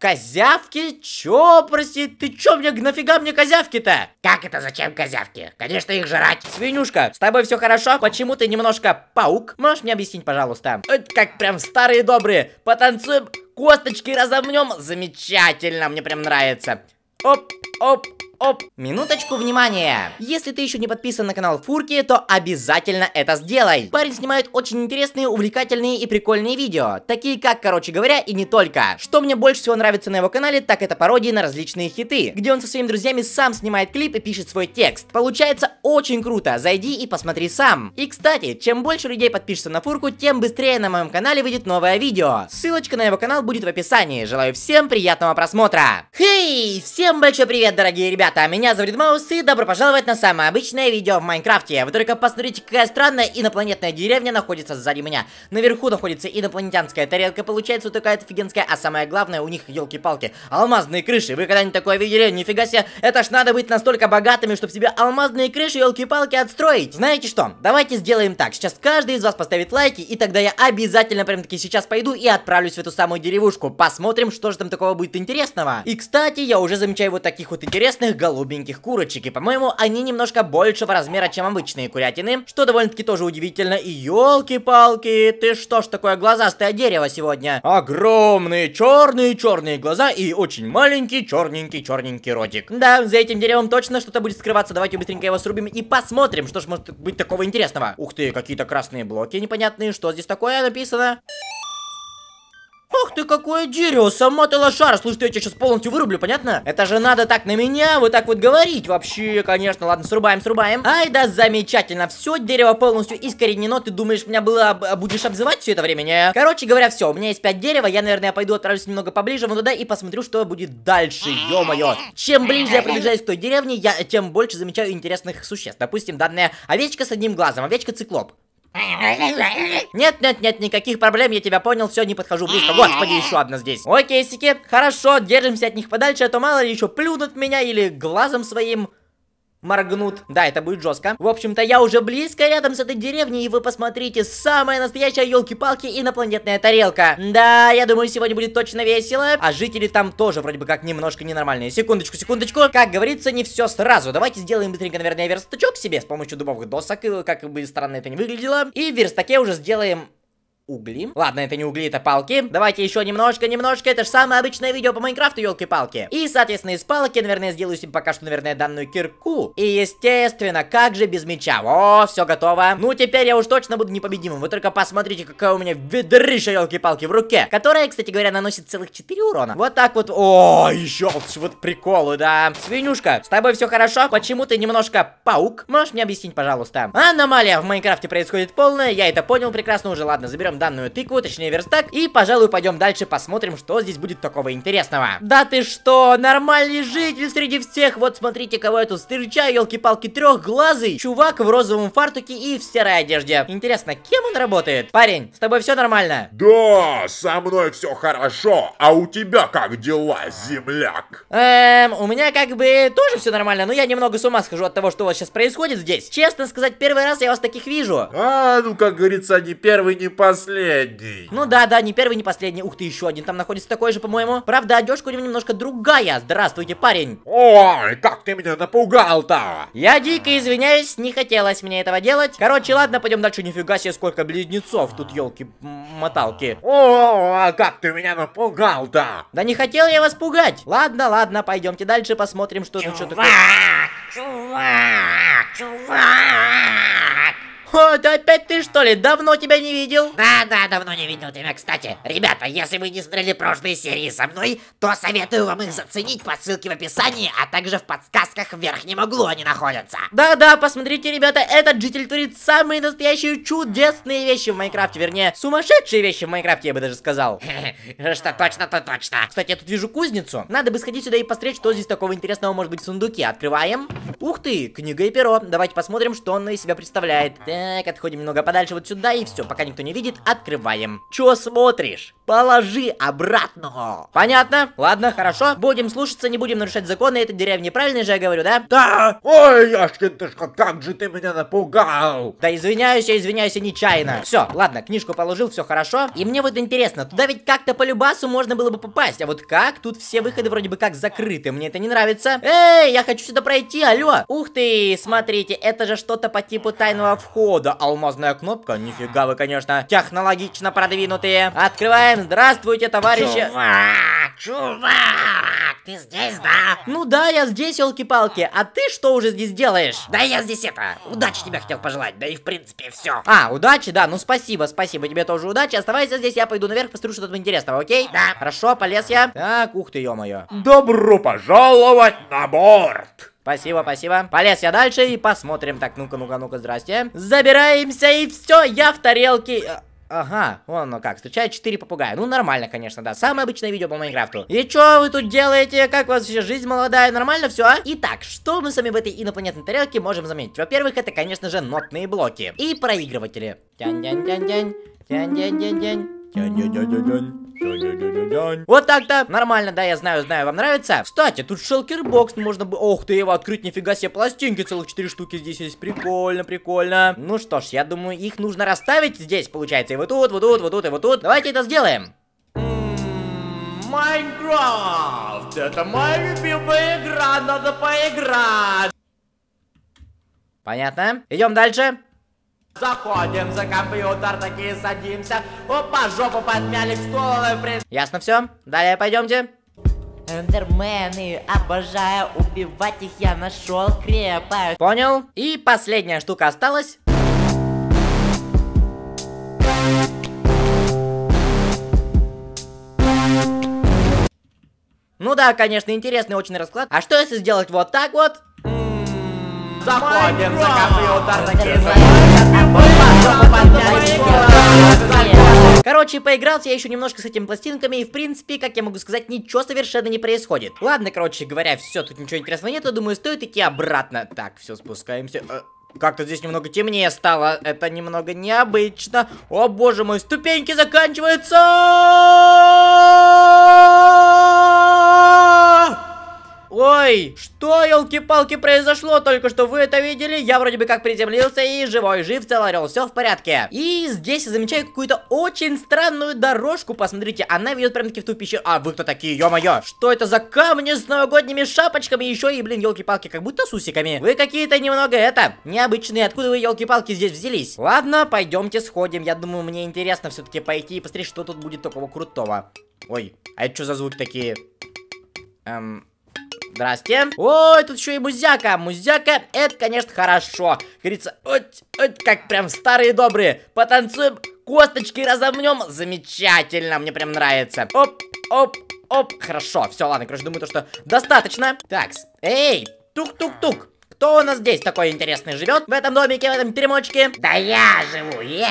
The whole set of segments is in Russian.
Козявки? Чё, прости, ты чё мне, нафига мне козявки-то? Как это зачем козявки? Конечно, их жрать. Свинюшка, с тобой все хорошо? Почему ты немножко паук? Можешь мне объяснить, пожалуйста? Это как прям старые добрые. Потанцуем, косточки разомнем. Замечательно, мне прям нравится. Оп, оп, Оп, минуточку внимания. Если ты еще не подписан на канал Фурки, то обязательно это сделай. Парень снимает очень интересные, увлекательные и прикольные видео. Такие как, короче говоря, и не только. Что мне больше всего нравится на его канале, так это пародии на различные хиты. Где он со своими друзьями сам снимает клип и пишет свой текст. Получается очень круто. Зайди и посмотри сам. И кстати, чем больше людей подпишется на Фурку, тем быстрее на моем канале выйдет новое видео. Ссылочка на его канал будет в описании. Желаю всем приятного просмотра. Хей, всем большой привет, дорогие ребята ребята, меня зовут Маус и добро пожаловать на самое обычное видео в Майнкрафте. Вы только посмотрите, какая странная инопланетная деревня находится сзади меня. Наверху находится инопланетянская тарелка, получается такая офигенская, а самое главное, у них, елки-палки, алмазные крыши. Вы когда-нибудь такое видели? Нифига себе, это ж надо быть настолько богатыми, чтобы себе алмазные крыши, елки-палки, отстроить. Знаете что, давайте сделаем так. Сейчас каждый из вас поставит лайки, и тогда я обязательно прям таки сейчас пойду и отправлюсь в эту самую деревушку. Посмотрим, что же там такого будет интересного. И, кстати, я уже замечаю вот таких вот интересных голубеньких курочек. И, по-моему, они немножко большего размера, чем обычные курятины. Что довольно-таки тоже удивительно. И елки-палки, ты что ж такое глазастое дерево сегодня? Огромные черные-черные глаза и очень маленький черненький-черненький ротик. Да, за этим деревом точно что-то будет скрываться. Давайте быстренько его срубим и посмотрим, что ж может быть такого интересного. Ух ты, какие-то красные блоки непонятные. Что здесь такое написано? Ах ты, какое дерево, сама ты лошара, слушай, я тебя сейчас полностью вырублю, понятно? Это же надо так на меня вот так вот говорить, вообще, конечно, ладно, срубаем, срубаем. Ай, да, замечательно, все, дерево полностью искоренено, ты думаешь, меня было, будешь обзывать все это время, не? Короче говоря, все, у меня есть 5 дерева, я, наверное, пойду отправлюсь немного поближе вот туда и посмотрю, что будет дальше, ё-моё. Чем ближе я приближаюсь к той деревне, я тем больше замечаю интересных существ. Допустим, данная овечка с одним глазом, овечка-циклоп. Нет, нет, нет, никаких проблем, я тебя понял, все, не подхожу близко. Господи, еще одна здесь. Окей, сики, хорошо, держимся от них подальше, а то мало ли еще плюнут меня или глазом своим моргнут. Да, это будет жестко. В общем-то, я уже близко рядом с этой деревней, и вы посмотрите, самая настоящая елки-палки инопланетная тарелка. Да, я думаю, сегодня будет точно весело. А жители там тоже вроде бы как немножко ненормальные. Секундочку, секундочку. Как говорится, не все сразу. Давайте сделаем быстренько, наверное, верстачок себе с помощью дубовых досок, как бы странно это не выглядело. И в верстаке уже сделаем угли. Ладно, это не угли, это палки. Давайте еще немножко, немножко. Это же самое обычное видео по Майнкрафту, елки-палки. И, соответственно, из палок наверное, сделаю себе пока что, наверное, данную кирку. И, естественно, как же без меча. О, все готово. Ну, теперь я уж точно буду непобедимым. Вы только посмотрите, какая у меня ведрыша, елки-палки, в руке. Которая, кстати говоря, наносит целых 4 урона. Вот так вот. О, еще вот приколы, да. Свинюшка, с тобой все хорошо? Почему ты немножко паук? Можешь мне объяснить, пожалуйста? Аномалия в Майнкрафте происходит полная. Я это понял прекрасно уже. Ладно, заберем данную тыкву, точнее верстак, и, пожалуй, пойдем дальше посмотрим, что здесь будет такого интересного. Да ты что, нормальный житель среди всех, вот смотрите, кого я тут встречаю, елки-палки, трехглазый, чувак в розовом фартуке и в серой одежде. Интересно, кем он работает? Парень, с тобой все нормально? Да, со мной все хорошо, а у тебя как дела, земляк? Эм, у меня как бы тоже все нормально, но я немного с ума схожу от того, что у вас сейчас происходит здесь. Честно сказать, первый раз я вас таких вижу. А, ну как говорится, не первый, не последний последний. Ну да, да, не первый, не последний. Ух ты, еще один там находится такой же, по-моему. Правда, одежка у него немножко другая. Здравствуйте, парень. Ой, как ты меня напугал-то. Я дико извиняюсь, не хотелось мне этого делать. Короче, ладно, пойдем дальше. Нифига себе, сколько близнецов тут, елки-моталки. О, как ты меня напугал-то. Да не хотел я вас пугать. Ладно, ладно, пойдемте дальше, посмотрим, что тут что такое. Чувак, чувак. О, да опять ты что ли? Давно тебя не видел? Да, да, давно не видел тебя, кстати. Ребята, если вы не смотрели прошлые серии со мной, то советую вам их заценить по ссылке в описании, а также в подсказках в верхнем углу они находятся. Да-да, посмотрите, ребята, этот житель творит самые настоящие чудесные вещи в Майнкрафте, вернее, сумасшедшие вещи в Майнкрафте, я бы даже сказал. Что точно, то точно. Кстати, я тут вижу кузницу. Надо бы сходить сюда и посмотреть, что здесь такого интересного может быть в сундуке. Открываем. Ух ты, книга и перо. Давайте посмотрим, что он из себя представляет. Так, отходим немного подальше вот сюда, и все, пока никто не видит, открываем. Чё смотришь? Положи обратно. Понятно? Ладно, хорошо. Будем слушаться, не будем нарушать законы этой деревни. Правильно же я говорю, да? Да! Ой, Яшкин, ты как же ты меня напугал! Да извиняюсь, я извиняюсь, я нечаянно. Все, ладно, книжку положил, все хорошо. И мне вот интересно, туда ведь как-то по любасу можно было бы попасть. А вот как? Тут все выходы вроде бы как закрыты. Мне это не нравится. Эй, я хочу сюда пройти, алло. Ух ты, смотрите, это же что-то по типу тайного входа. Алмазная кнопка. Нифига вы, конечно, технологично продвинутые. Открываем. Здравствуйте, товарищи. Чувак, чувак, ты здесь, да? Ну да, я здесь, елки-палки. А ты что уже здесь делаешь? Да я здесь это, удачи тебе хотел пожелать, да и в принципе все. А, удачи, да, ну спасибо, спасибо, тебе тоже удачи. Оставайся здесь, я пойду наверх, посмотрю, что тут интересного, окей? Да. Хорошо, полез я. Так, ух ты, ё-моё. Добро пожаловать на борт! Спасибо, спасибо. Полез я дальше и посмотрим. Так, ну-ка, ну-ка, ну-ка, здрасте. Забираемся и все, я в тарелке. Ага, вон оно как, встречает 4 попугая. Ну, нормально, конечно, да. Самое обычное видео по Майнкрафту. И чё вы тут делаете? Как у вас вообще жизнь молодая? Нормально все, а? Итак, что мы с вами в этой инопланетной тарелке можем заметить? Во-первых, это, конечно же, нотные блоки. И проигрыватели. Тянь-тянь-тянь-тянь. Тянь-тянь-тянь-тянь. Вот так-то. Нормально, да, я знаю, знаю, вам нравится? Кстати, тут шелкербокс можно бы... Ох ты, его открыть, нифига себе, пластинки целых 4 штуки здесь есть. Прикольно, прикольно. Ну что ж, я думаю, их нужно расставить здесь, получается. И вот тут, вот тут, вот тут, и вот тут. Давайте это сделаем. Майнкрафт, это моя любимая игра, надо поиграть. Понятно? Идем дальше. Заходим за компьютер, такие садимся. Опа, жопу подмяли к столу. При... Ясно все? Далее пойдемте. Эндермены, обожаю убивать их, я нашел крепость. Понял? И последняя штука осталась. Ну да, конечно, интересный очень расклад. А что если сделать вот так вот? Заходим за компьютер, такие Короче, поигрался я еще немножко с этими пластинками, и в принципе, как я могу сказать, ничего совершенно не происходит. Ладно, короче говоря, все, тут ничего интересного нету, думаю, стоит идти обратно. Так, все, спускаемся. Э, Как-то здесь немного темнее стало, это немного необычно. О боже мой, ступеньки заканчиваются! Ой, что, елки-палки, произошло только что, вы это видели? Я вроде бы как приземлился и живой, жив, цел орел, все в порядке. И здесь я замечаю какую-то очень странную дорожку, посмотрите, она ведет прям таки в ту пещеру. А, вы кто такие, ё-моё? Что это за камни с новогодними шапочками, еще и, блин, елки-палки, как будто с усиками. Вы какие-то немного, это, необычные, откуда вы, елки-палки, здесь взялись? Ладно, пойдемте сходим, я думаю, мне интересно все-таки пойти и посмотреть, что тут будет такого крутого. Ой, а это что за звуки такие? Эм... Здрасте. Ой, тут еще и музяка. Музяка, это, конечно, хорошо. Говорится, от, от, как прям старые добрые. Потанцуем, косточки разомнем. Замечательно, мне прям нравится. Оп, оп, оп. Хорошо, все, ладно, короче, думаю, то, что достаточно. Такс, эй, тук-тук-тук. Кто у нас здесь такой интересный живет? В этом домике, в этом теремочке? Да я живу, я.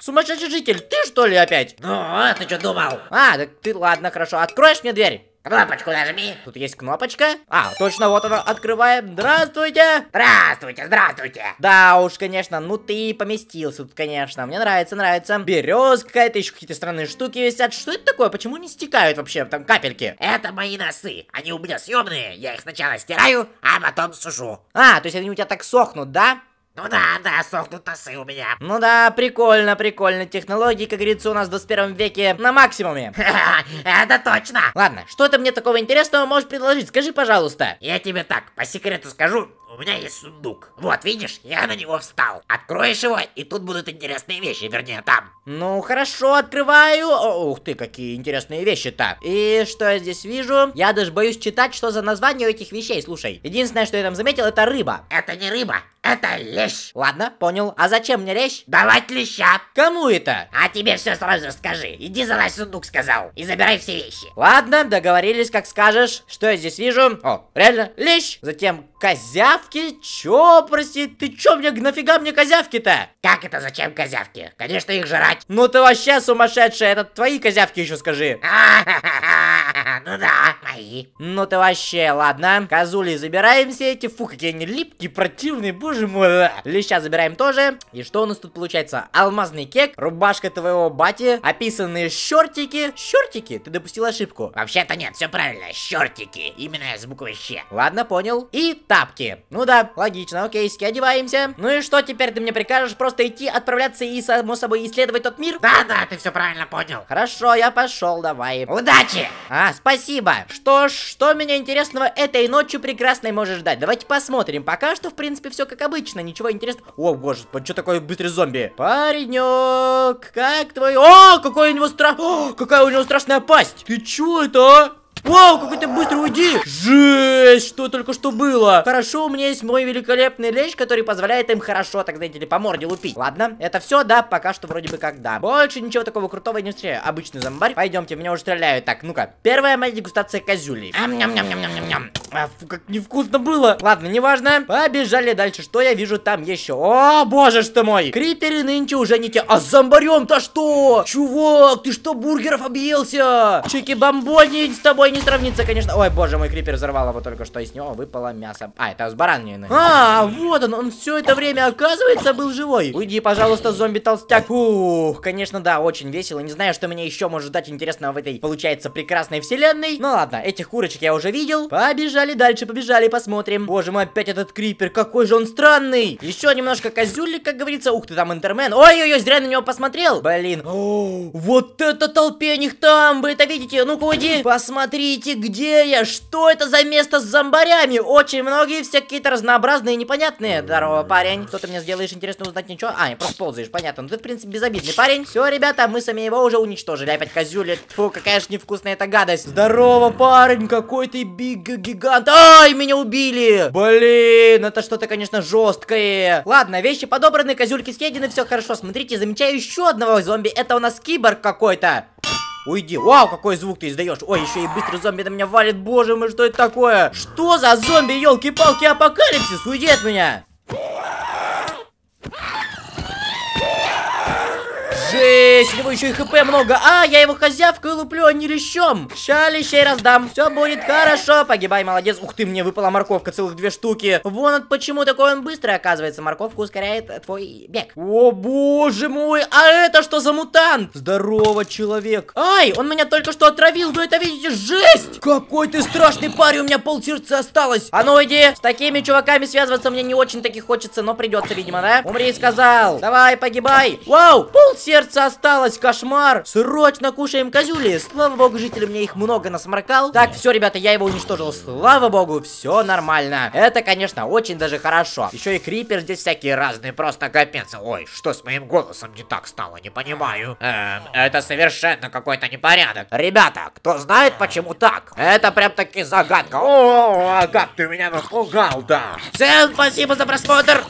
Сумасшедший житель, ты что ли опять? Ну, а ты что думал? А, так ты, ладно, хорошо. Откроешь мне дверь? Кнопочку нажми. Тут есть кнопочка. А, точно, вот она, открываем. Здравствуйте. Здравствуйте, здравствуйте. Да уж, конечно, ну ты поместился тут, конечно. Мне нравится, нравится. Березка какая-то, еще какие-то странные штуки висят. Что это такое? Почему не стекают вообще там капельки? Это мои носы. Они у меня съемные. Я их сначала стираю, а потом сушу. А, то есть они у тебя так сохнут, да? Ну да, да, сохнут носы у меня. Ну да, прикольно, прикольно. Технологии, как говорится, у нас в 21 веке на максимуме. Это точно. Ладно, что ты мне такого интересного можешь предложить? Скажи, пожалуйста. Я тебе так, по секрету скажу, у меня есть сундук. Вот, видишь, я на него встал. Откроешь его, и тут будут интересные вещи, вернее, там. Ну, хорошо, открываю. О, ух ты, какие интересные вещи-то. И что я здесь вижу? Я даже боюсь читать, что за название у этих вещей, слушай. Единственное, что я там заметил, это рыба. Это не рыба, это лещ. Ладно, понял. А зачем мне лещ? Давать леща. Кому это? А тебе все сразу скажи. Иди залазь в сундук, сказал. И забирай все вещи. Ладно, договорились, как скажешь. Что я здесь вижу? О, реально, лещ. Затем козявки. Чё, прости, ты чё мне, нафига мне козявки-то? Как это зачем козявки? Конечно, их жрать. Ну ты вообще сумасшедшая, это твои козявки еще скажи. Ну да, мои. Ну ты вообще, ладно. Козули забираем все эти. Фу, какие они липкие, противные, боже мой. Леща забираем тоже. И что у нас тут получается? Алмазный кек, рубашка твоего бати, описанные щертики. Щертики? Ты допустил ошибку. Вообще-то нет, все правильно, щертики. Именно с буквой Щ. Ладно, понял. И тапки. Ну да, логично, окей, ски одеваемся. Ну и что теперь ты мне прикажешь? Просто идти, отправляться и, само собой, исследовать тот мир? Да-да, ты все правильно понял. Хорошо, я пошел, давай. Удачи! А, спасибо. Что ж, что меня интересного этой ночью прекрасной может ждать? Давайте посмотрим. Пока что, в принципе, все как обычно. Ничего интересного. О, господи, что такое быстрый зомби? Паренек, как твой... О, какой у него страх... О, какая у него страшная пасть. Ты чё это, а? Вау, какой ты быстро уйди! Жесть, что только что было! Хорошо, у меня есть мой великолепный лещ, который позволяет им хорошо, так знаете ли, по морде лупить. Ладно, это все, да, пока что вроде бы как да. Больше ничего такого крутого не встречаю. Обычный зомбарь. Пойдемте, меня уже стреляют. Так, ну-ка, первая моя дегустация козюлей. Ам-ням-ням-ням-ням-ням. А, фу, как невкусно было. Ладно, неважно. Побежали дальше. Что я вижу там еще? О, боже ж ты мой. Криперы нынче уже не те. А с зомбарем-то что? Чувак, ты что, бургеров объелся? Чики-бомбони с тобой не сравнится, конечно. Ой, боже мой, крипер взорвал его только что, и с него выпало мясо. А, это с баранины. А, вот он, он все это время, оказывается, был живой. Уйди, пожалуйста, зомби-толстяк. Ух, конечно, да, очень весело. Не знаю, что меня еще может ждать интересного в этой, получается, прекрасной вселенной. Ну ладно, этих курочек я уже видел. Побежали дальше, побежали, посмотрим. Боже мой, опять этот крипер, какой же он странный. Еще немножко козюлик, как говорится. Ух ты, там интермен. Ой-ой-ой, зря на него посмотрел. Блин. О, вот это толпених там, вы это видите? Ну-ка, уйди. Посмотрите, где я. Что это за место с зомбарями? Очень многие, все какие-то разнообразные непонятные. Здорово, парень. Что ты мне сделаешь? Интересно узнать ничего? А, не, просто ползаешь, понятно. Ну, ты, в принципе, безобидный парень. Все, ребята, мы сами его уже уничтожили. Опять козюли. Фу, какая ж невкусная эта гадость. Здорово, парень, какой ты биг гигант. Ай, меня убили. Блин, это что-то, конечно, жесткое. Ладно, вещи подобраны, козюльки съедены, все хорошо. Смотрите, замечаю еще одного зомби. Это у нас киборг какой-то. Уйди. Вау, какой звук ты издаешь. Ой, еще и быстрый зомби на меня валит. Боже мой, что это такое? Что за зомби, елки-палки, апокалипсис? Уйди от меня. Жесть, у него еще и хп много. А, я его хозявкой луплю, а не лещом. Ща лещей раздам. Все будет хорошо. Погибай, молодец. Ух ты, мне выпала морковка, целых две штуки. Вон от почему такой он быстрый, оказывается. Морковка ускоряет твой бег. О, боже мой, а это что за мутант? Здорово, человек. Ай, он меня только что отравил, вы это видите? Жесть! Какой ты страшный парень, у меня полсердца осталось. А ну иди, с такими чуваками связываться мне не очень таки хочется, но придется, видимо, да? Умри, сказал. Давай, погибай. Вау, полсердца сердце осталось, кошмар! Срочно кушаем козюли! Слава богу, жители мне их много насморкал. Так, все, ребята, я его уничтожил. Слава богу, все нормально. Это, конечно, очень даже хорошо. Еще и крипер здесь всякие разные, просто капец. Ой, что с моим голосом не так стало, не понимаю. Эм, это совершенно какой-то непорядок. Ребята, кто знает, почему так? Это прям таки загадка. О, как ты меня напугал, да. Всем спасибо за просмотр.